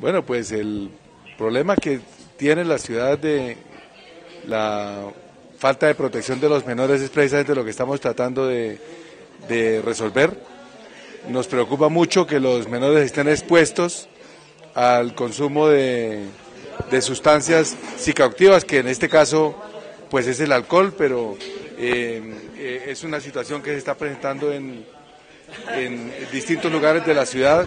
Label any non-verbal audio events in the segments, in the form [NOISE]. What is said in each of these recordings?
Bueno, pues el problema que tiene la ciudad de la falta de protección de los menores es precisamente lo que estamos tratando de, resolver. Nos preocupa mucho que los menores estén expuestos al consumo de, sustancias psicoactivas, que en este caso pues es el alcohol, pero eh, eh, es una situación que se está presentando en, en distintos lugares de la ciudad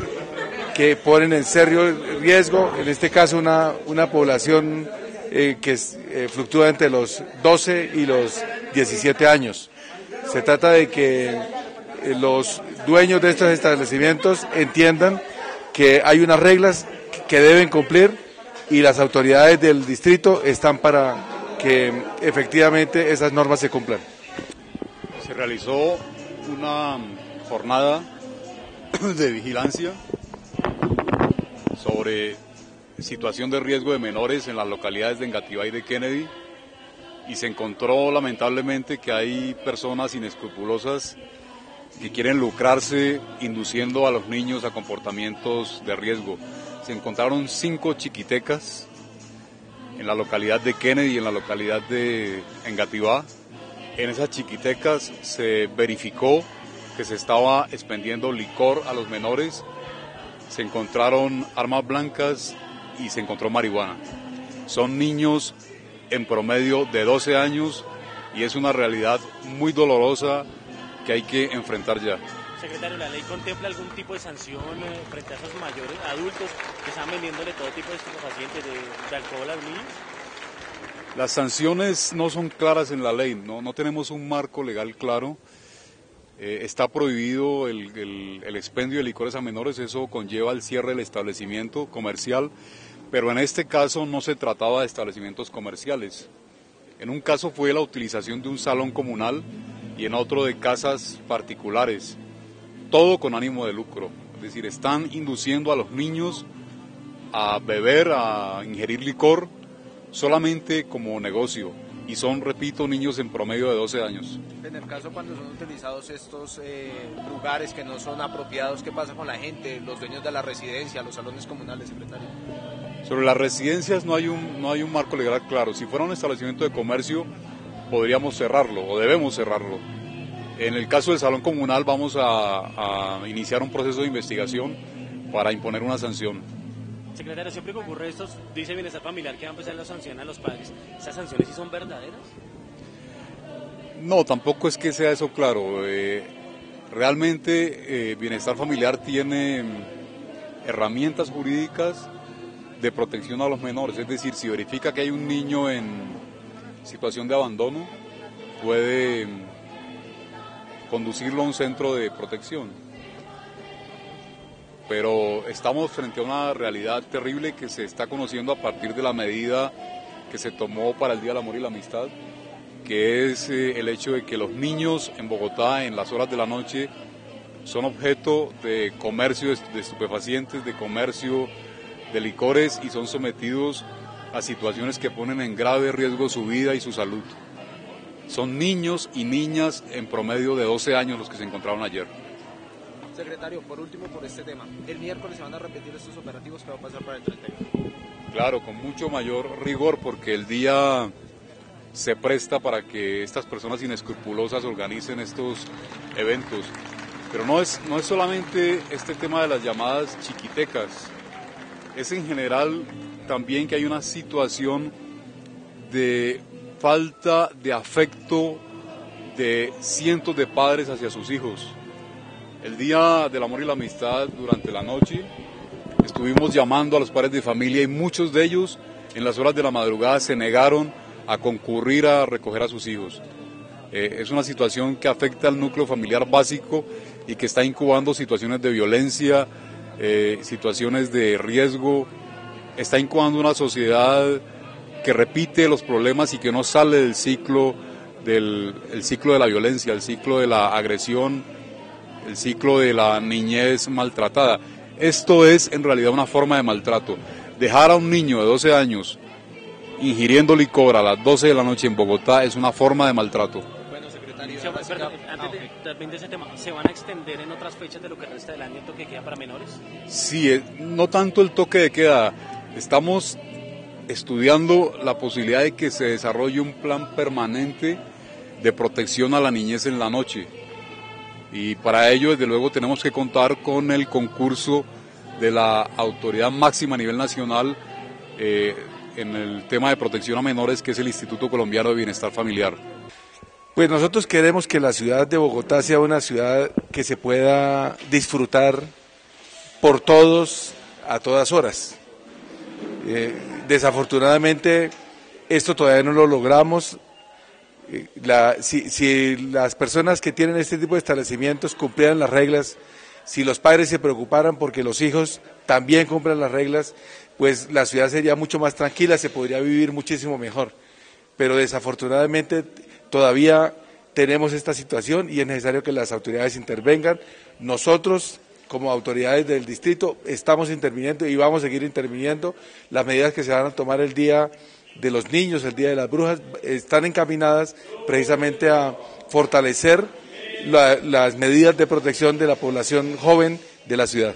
que ponen en serio riesgo, en este caso una, una población eh, que eh, fluctúa entre los 12 y los 17 años. Se trata de que eh, los dueños de estos establecimientos entiendan que hay unas reglas que deben cumplir y las autoridades del distrito están para que efectivamente esas normas se cumplan. Se realizó una jornada [CLEARS THROAT] de vigilancia sobre situación de riesgo de menores en las localidades de Engativá y de Kennedy y se encontró lamentablemente que hay personas inescrupulosas que quieren lucrarse induciendo a los niños a comportamientos de riesgo. Se encontraron cinco chiquitecas en la localidad de Kennedy y en la localidad de Engativá. En esas chiquitecas se verificó que se estaba expendiendo licor a los menores se encontraron armas blancas y se encontró marihuana. Son niños en promedio de 12 años y es una realidad muy dolorosa que hay que enfrentar ya. Secretario, ¿la ley contempla algún tipo de sanción eh, frente a esos mayores adultos que están vendiéndole todo tipo de estupefacientes, de, de alcohol a los niños? Las sanciones no son claras en la ley, no, no tenemos un marco legal claro. Eh, está prohibido el, expendio de licores a menores, eso conlleva el cierre del establecimiento comercial, pero en este caso no se trataba de establecimientos comerciales. En un caso fue la utilización de un salón comunal y en otro de casas particulares, todo con ánimo de lucro. Es decir, están induciendo a los niños a beber, a ingerir licor solamente como negocio y son, repito, niños en promedio de 12 años. En el caso cuando son utilizados estos eh, lugares que no son apropiados, ¿qué pasa con la gente, los dueños de la residencia, los salones comunales, secretario? Sobre las residencias no hay un, no hay un marco legal claro. Si fuera un establecimiento de comercio, podríamos cerrarlo o debemos cerrarlo. En el caso del salón comunal vamos a, a iniciar un proceso de investigación para imponer una sanción. Secretario, siempre que ocurre esto, dice Bienestar Familiar que va a empezar la sanción a los padres. ¿Esas sanciones sí son verdaderas? No, tampoco es que sea eso claro. Eh, realmente eh, Bienestar Familiar tiene mm, herramientas jurídicas de protección a los menores. Es decir, si verifica que hay un niño en situación de abandono, puede mm, conducirlo a un centro de protección pero estamos frente a una realidad terrible que se está conociendo a partir de la medida que se tomó para el Día del Amor y la Amistad, que es eh, el hecho de que los niños en Bogotá en las horas de la noche son objeto de comercio de estupefacientes, de comercio de licores y son sometidos a situaciones que ponen en grave riesgo su vida y su salud. Son niños y niñas en promedio de 12 años los que se encontraron ayer. Secretario, por último, por este tema, el miércoles se van a repetir estos operativos que va a pasar para el 31. Claro, con mucho mayor rigor porque el día se presta para que estas personas inescrupulosas organicen estos eventos. Pero no es, no es solamente este tema de las llamadas chiquitecas, es en general también que hay una situación de falta de afecto de cientos de padres hacia sus hijos el Día del Amor y la Amistad durante la noche. Estuvimos llamando a los padres de familia y muchos de ellos en las horas de la madrugada se negaron a concurrir a recoger a sus hijos. Eh, es una situación que afecta al núcleo familiar básico y que está incubando situaciones de violencia, eh, situaciones de riesgo, está incubando una sociedad que repite los problemas y que no sale del ciclo del el ciclo de la violencia, el ciclo de la agresión el ciclo de la niñez maltratada. Esto es en realidad una forma de maltrato. Dejar a un niño de 12 años ingiriendo licor a las 12 de la noche en Bogotá es una forma de maltrato. Se, va- perdón, antes de, también de ese tema, ¿se van a extender en otras fechas de lo que resta del año el toque de queda para menores? Sí, eh, no tanto el toque de queda. Estamos estudiando la posibilidad de que se desarrolle un plan permanente de protección a la niñez en la noche. Y para ello, desde luego, tenemos que contar con el concurso de la autoridad máxima a nivel nacional eh, en el tema de protección a menores, que es el Instituto Colombiano de Bienestar Familiar. Pues nosotros queremos que la ciudad de Bogotá sea una ciudad que se pueda disfrutar por todos a todas horas. Eh, desafortunadamente esto todavía no lo logramos. La- si, si las personas que tienen este tipo de establecimientos cumplieran las reglas, si los padres se preocuparan porque los hijos también cumplan las reglas, pues la ciudad sería mucho más tranquila, se podría vivir muchísimo mejor. Pero desafortunadamente todavía tenemos esta situación y es necesario que las autoridades intervengan. Nosotros, como autoridades del distrito, estamos interviniendo y vamos a seguir interviniendo. Las medidas que se van a tomar el día de los niños, el día de las brujas, están encaminadas precisamente a fortalecer la- las medidas de protección de la población joven de la ciudad.